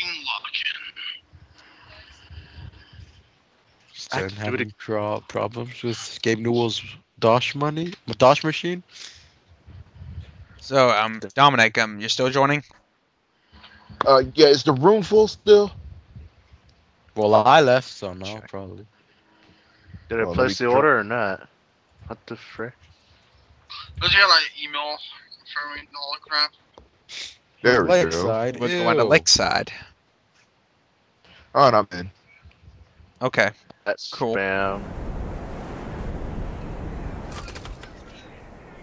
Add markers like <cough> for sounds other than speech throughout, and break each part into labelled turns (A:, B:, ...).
A: fucking
B: Stan
A: locking.
C: do it
B: having pro- problems with Gabe Newell's Dosh money, Dosh machine.
D: So, um, Dominic, um, you're still joining?
E: Uh, yeah, is the room full still?
B: Well, I left, so no,
D: Sure.
B: probably.
C: Did I
E: Well,
C: place the order or not? What the frick?
A: Does he have like email confirming all the crap?
E: There we go.
B: Lakeside.
D: We're going to
B: ew.
D: Lakeside.
E: All right, I'm in.
D: Okay.
C: That's
D: Cool.
C: spam.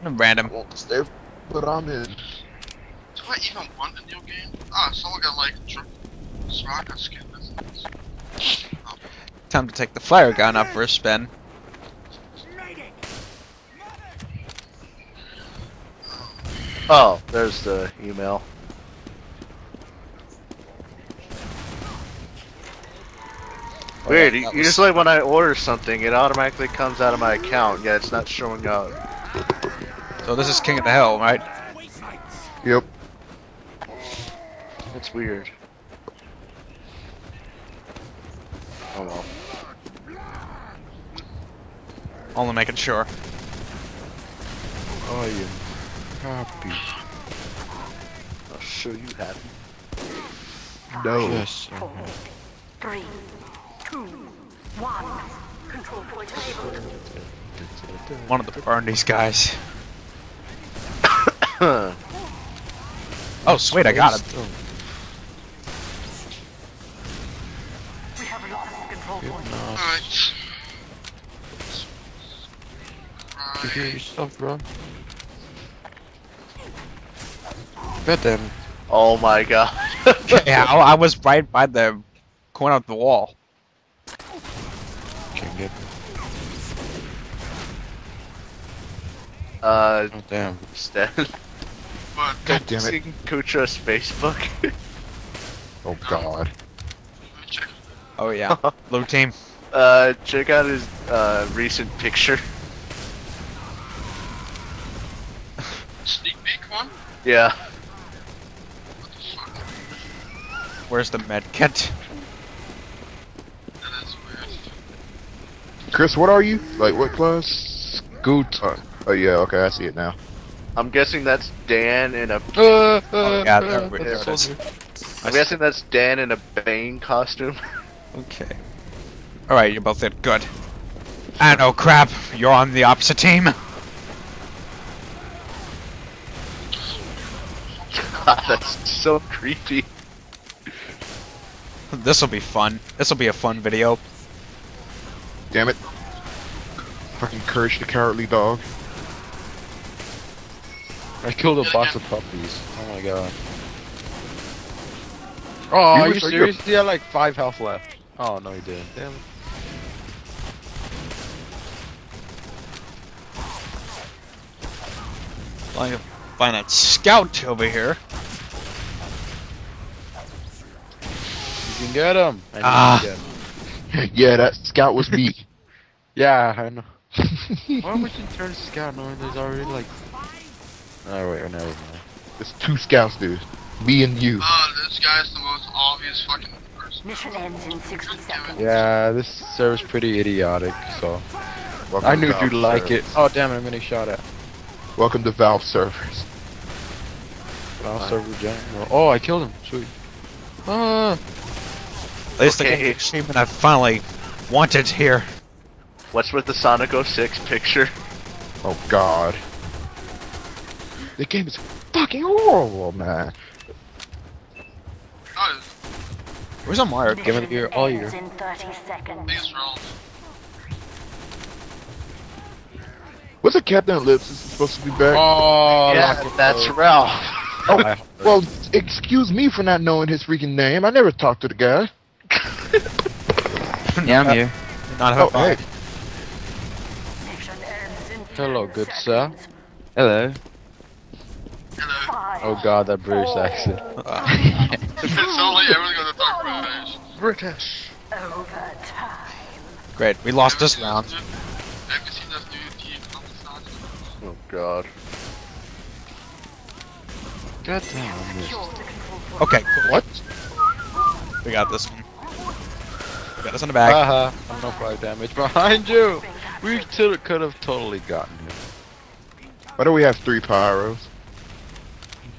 D: Random.
E: won't stay, but I'm in.
A: Do I even want a new game? Ah, someone got like tr- Soraka skin. That's-
D: Time to take the flare gun up for a spin.
C: Oh, there's the email. Weird.
D: Oh, that was-
C: Usually when I order something, it automatically comes out of my account. Yeah, it's not showing up.
D: So this is King of the Hill, right?
E: Yep.
C: That's weird. Oh well.
D: Only making sure.
B: I am happy.
C: I'll show you happy.
E: No.
B: Yes, I'm
F: Four,
B: happy.
F: three, two, one. Control point enabled.
D: One of the burn these guys. <coughs> Oh, sweet, I got him.
F: We have lost control
B: Good
F: point.
B: enough.
A: Alright.
B: You hear yourself, bro? Bet them.
C: oh my god.
D: yeah, I, I was right by the corner of the wall.
B: Can't get.
C: Uh,
B: Oh damn.
C: Stan. <laughs>
A: But
E: God damn it.
C: Seen Kutra's Facebook. <laughs>
E: Oh God.
A: let me check.
D: Oh yeah, <laughs> blue team.
C: Uh, check out his uh recent picture.
A: Sneak peek one?
C: Yeah.
A: What the fuck?
D: Where's the med kit?
A: That is weird.
E: Chris, what are you? Like what class?
B: Scoot.
E: Oh, oh yeah, okay, I see it now.
C: I'm guessing that's Dan in a.
B: Uh,
D: Oh, yeah, <laughs> there, there it is.
C: I'm guessing that's Dan in a Bane costume. <laughs>
D: Okay. Alright, you're both in. Good. And oh crap, you're on the opposite team.
C: God, <laughs> that's so creepy.
D: This'll be fun. This'll be a fun video.
E: Damn it. Fucking courage the cowardly dog.
B: I killed a box of puppies. Oh my god. Oh,
E: You
B: are you serious? He had like five health left. Oh no, he didn't. Damn. it.
D: Like, find that scout over here.
B: You can get him. I
D: Ah.
B: get him. <laughs>
E: yeah, that scout was me. <laughs>
B: Yeah, I know. Why would <laughs> you turn scout knowing there's already like? Oh wait, never mind.
E: It's two scouts, dude. Me and you.
A: Uh, this guy's the most obvious fucking person.
F: Mission ends in 60 seconds.
B: Yeah, this server's pretty idiotic. So
E: Welcome
B: I knew you'd like it. Oh damn it, I'm getting shot at.
E: Welcome to Valve servers.
B: Valve server general. Oh, I killed him. Sweet. Ah.
D: At least I
C: Okay.
D: get the achievement I finally wanted here.
C: What's with the Sonic 06 picture?
E: Oh God. The game is fucking horrible, man.
D: Where's a Mario
F: Mission
D: game of the year all year?
F: ends in 30 seconds.
A: biggest roles.
E: Wasn't Captain Ellipsis supposed to be back?
B: Oh,
C: yeah, that's Ralph.
E: Oh, well, excuse me for not knowing his freaking name. I never talked to the guy. <laughs>
D: yeah, I'm here. Not
E: Oh,
D: have I.
E: hey.
F: Mission ends in 10
B: Hello, good sir. Hello.
A: Hello.
F: Five,
B: Oh god, that British
F: four,
B: accent. <laughs>
A: It's not like everyone's gonna talk British.
C: British.
F: Overtime.
D: Great, we lost this round.
A: Have you seen this new team on the side?
C: Oh god.
B: God damn, I missed.
F: Secure the control point.
D: Okay, cool.
B: What?
D: We got this one. We got this on the bag.
B: Haha, uh-huh. I'm no fire damage behind you. We could have totally gotten him.
E: Why do we have three pyros?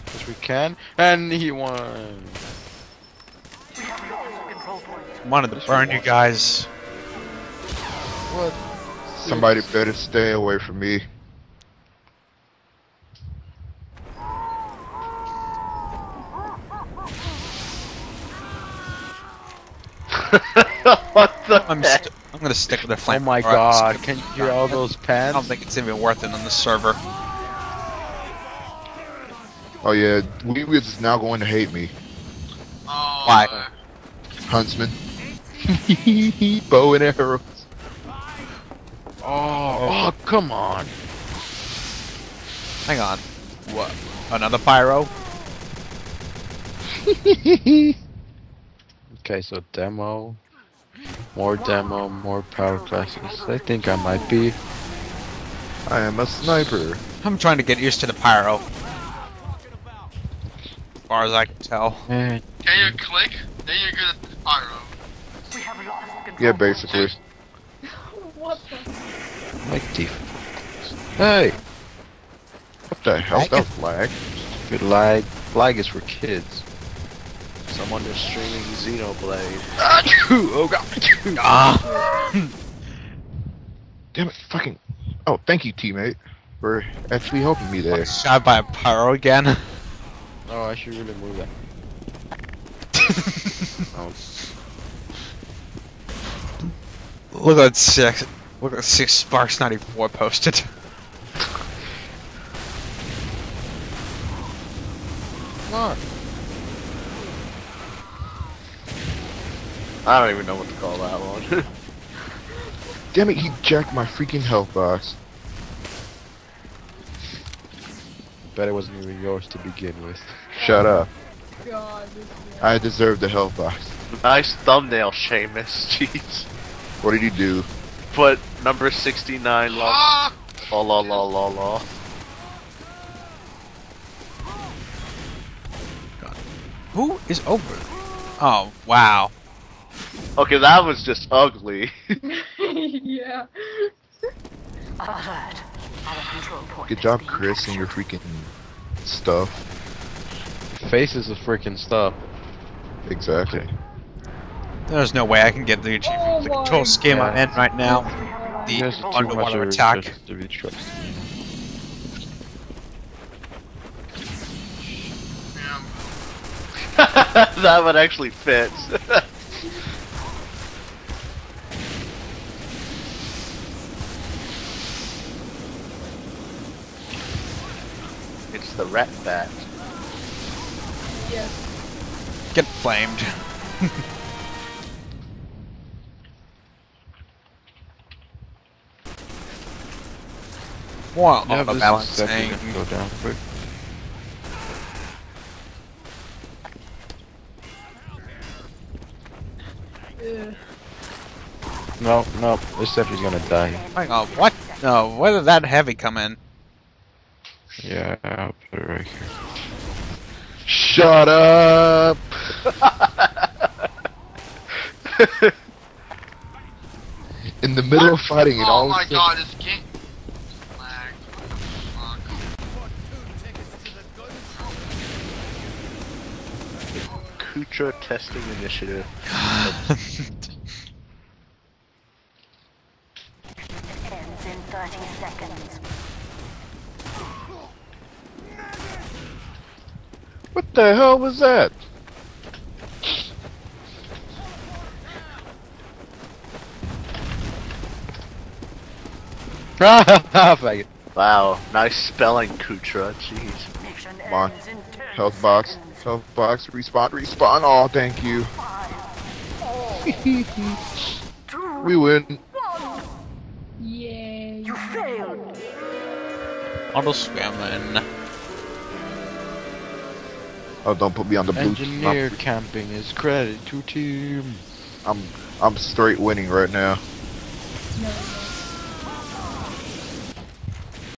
B: Yes, we can. And he won.
D: Wanted to burn you guys.
B: What?
E: Somebody better stay away from me. <laughs> <laughs>
C: what the
D: I'm
C: heck?
D: I'm gonna stick with the flame.
B: Oh my
D: thrower.
B: god, can you hear all those
D: I don't think it's even worth it on the server.
E: Oh yeah, we was now going to hate me.
A: Oh,
D: Why?
E: Huntsman. <laughs> Bow and arrows.
B: Oh, oh, oh, come on.
D: Hang on. What? Another pyro? <laughs>
B: Okay, so demo. More demo, more power classes. I think I might be.
E: I am a sniper.
D: I'm trying to get used to the pyro. As far as I can tell.
B: Man,
A: can you click? Then you're good at the pyro.
F: We have lost control.
E: Yeah, basically. <laughs>
B: my teeth. <laughs> Hey,
E: What the hell? That was lag.
B: good lag. Lag is for kids.
C: Someone is streaming Xenoblade.
B: oh god.
D: Ah! <laughs>
E: Damn it, fucking. Oh, thank you, teammate, for actually helping me there.
D: Shot by a pyro again.
B: Oh, I should really move that. <laughs> Oh,
D: Look at six. Look at six Sparks 94 posted.
B: come on.
C: I don't even know what to call that one. <laughs>
E: Damn it, he jacked my freaking health box.
B: Bet it wasn't even yours to begin with. <laughs>
E: Shut up. I deserve the health box.
C: nice thumbnail, Seamus. <laughs> Jeez.
E: What did you do?
C: Put number 69 la
A: Ah!
C: la la la la la.
D: Who is over? Oh, wow.
C: Okay, that was just ugly. <laughs>
G: yeah.
F: Alert. Our control point
E: Good job, Chris, and your freaking stuff.
B: Faces of freaking stuff.
E: Exactly.
D: There's no way I can get the achievement.
G: Oh
D: the control scheme I'm in right now.
B: You guys
D: The
B: too
D: underwater
B: much
D: attack.
B: to be trusted. <laughs>
C: That one actually fits. <laughs> it's the rat bat.
G: Yes.
D: Get flamed. <laughs> Well,
B: Yeah,
D: all the
B: this is
D: balancing.
B: gonna go down quick.
G: Ugh.
B: No, no, this definitely gonna die.
D: Hang on, what? No, where did that heavy come in?
B: Yeah, I'll put it right here.
E: Shut up! <laughs> In the middle of fighting, and
A: Oh
E: all
A: my
E: of a sudden,
A: god, this game. Lag. Fuck.
C: Kutra Testing Initiative. <laughs>
F: Ends in 30 seconds.
E: The hell was that? <laughs>
C: Wow, nice spelling, Kutra. Jeez.
E: Come on.
F: ends in 10
E: Health box, health box, respawn, respawn. Oh, thank you. <laughs> we win.
G: Yay.
F: You failed.
D: Auto swimming.
E: Oh, don't put me on the blue team.
B: Engineer
E: I'm,
B: camping is credit to team.
E: I'm, I'm straight winning right now.
G: No, no.